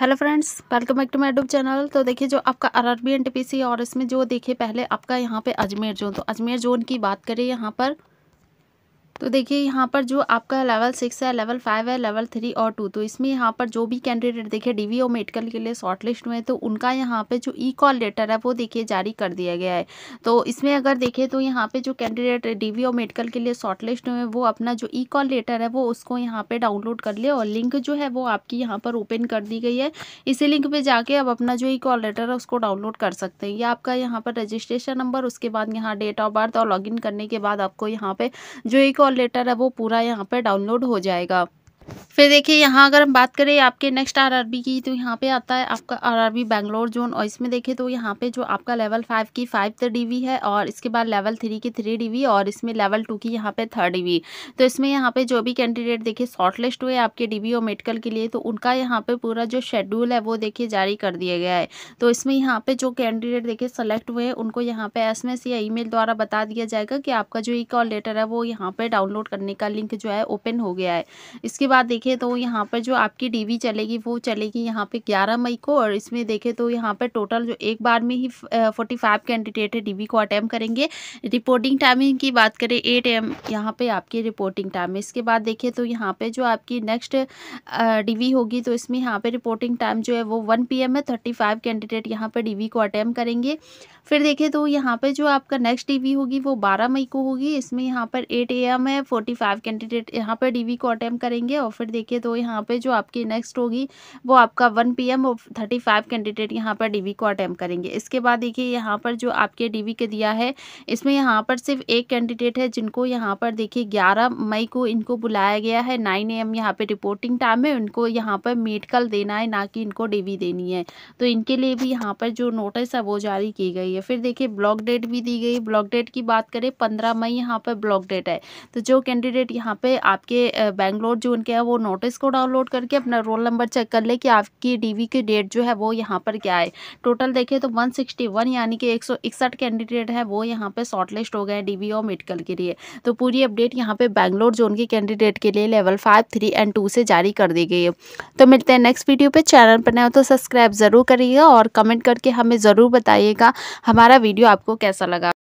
Hello friends, welcome back to my YouTube channel. तो देखिए, जो आपका आरआरबी एनटीपीसी और इसमें जो देखिए पहले आपका यहाँ पे अजमेर जोन। तो अजमेर जोन की बात करें यहाँ पर तो देखिए, यहाँ पर जो आपका लेवल सिक्स है लेवल फाइव है लेवल थ्री और टू तो इसमें यहाँ पर जो भी कैंडिडेट देखिए डीवी और मेडिकल के लिए शॉर्ट लिस्ट हुए तो उनका यहाँ पे जो ई कॉल लेटर है, वो देखिए जारी कर दिया गया है। तो इसमें अगर देखें तो यहाँ पे जो कैंडिडेट डीवी और मेडिकल के लिए शॉर्ट लिस्ट हुए वो अपना जो ई कॉल लेटर है, वो उसको यहाँ पर डाउनलोड कर ले और लिंक जो है, वो आपकी यहाँ पर ओपन कर दी गई है। इसी लिंक पर जाके अब अपना जो ई कॉल लेटर है, उसको डाउनलोड कर सकते हैं। ये आपका यहाँ पर रजिस्ट्रेशन नंबर उसके बाद यहाँ डेट ऑफ़ बर्थ और लॉगिन करने के बाद आपको यहाँ पे जो ई कॉल लेटर है वो पूरा यहाँ पर डाउनलोड हो जाएगा। फिर देखिए, यहाँ अगर हम बात करें आपके नेक्स्ट आरआरबी की तो यहाँ पे आता है आपका आरआरबी बैंगलोर जोन और इसमें देखिए तो यहाँ पे जो आपका लेवल फाइव की फाइव डीवी है और इसके बाद लेवल थ्री की थ्री डीवी और इसमें लेवल टू की यहाँ पे थर्ड डीवी तो इसमें यहाँ पे जो भी कैंडिडेट देखिए शॉर्ट लिस्ट हुए आपके डीवी और मेडिकल के लिए तो उनका यहाँ पे पूरा जो शेड्यूल है, वो देखिए जारी कर दिया गया है। तो इसमें यहाँ पे जो कैंडिडेट देखिए सेलेक्ट हुए हैं, उनको यहाँ पे एस या ई द्वारा बता दिया जाएगा कि आपका जो ई कॉल लेटर है, वो यहाँ पे डाउनलोड करने का लिंक जो है ओपन हो गया है। इसके बाद देखिए तो यहाँ पर जो आपकी डीवी चलेगी, वो चलेगी यहाँ पे 11 मई को और इसमें देखें तो यहाँ पर टोटल जो एक बार में ही 45 कैंडिडेट है डीवी को अटैम्प करेंगे। रिपोर्टिंग टाइमिंग की बात करें एट एम यहाँ पे आपकी रिपोर्टिंग टाइम इसके बाद देखें तो यहाँ पे जो आपकी नेक्स्ट डी होगी तो इसमें यहाँ पे रिपोर्टिंग टाइम जो है वो वन पी है। थर्टी कैंडिडेट यहाँ पर डीवी को अटैम्प करेंगे। फिर देखें तो यहाँ पे जो आपका नेक्स्ट डीवी होगी, वो 12 मई को होगी। इसमें यहाँ पर 8 एम है 45 कैंडिडेट यहाँ पर डीवी को अटैम्प करेंगे और फिर देखिए तो यहाँ पे जो आपकी नेक्स्ट होगी, वो आपका 1 पीएम और 35 कैंडिडेट यहाँ पर डीवी को अटैम्प करेंगे। इसके बाद देखिए यहाँ पर जो आपके डीवी के दिया है, इसमें यहाँ पर सिर्फ़ एक कैंडिडेट है जिनको यहाँ पर देखिए ग्यारह मई को इनको बुलाया गया है। नाइन ए एम यहाँ पर रिपोर्टिंग टाइम है, उनको यहाँ पर मेडिकल देना है, ना कि इनको डी देनी है। तो इनके लिए भी यहाँ पर जो नोटिस है वो जारी की गई है। फिर देखिए ब्लॉक डेट भी दी गई। ब्लॉक डेट की बात करें, पंद्रह मई यहाँ पर ब्लॉक डेट है। तो जो कैंडिडेट यहाँ पे आपके बैंगलोर जो उनके है, वो नोटिस को डाउनलोड करके अपना रोल नंबर चेक कर ले कि आपकी डीवी की डेट जो है वो यहाँ पर क्या है। टोटल देखें तो 161 यानी कि एक कैंडिडेट है, वो यहाँ पे शॉर्ट लिस्ट हो गए हैं डीवी और मेडिकल के लिए। तो पूरी अपडेट यहाँ पे बैंगलोर जोन के कैंडिडेट के लिए level five three and two से जारी कर दी गई है। तो मिलते हैं नेक्स्ट वीडियो पे। चैनल पर नए हो तो सब्सक्राइब ज़रूर करिएगा और कमेंट करके हमें ज़रूर बताइएगा हमारा वीडियो आपको कैसा लगा।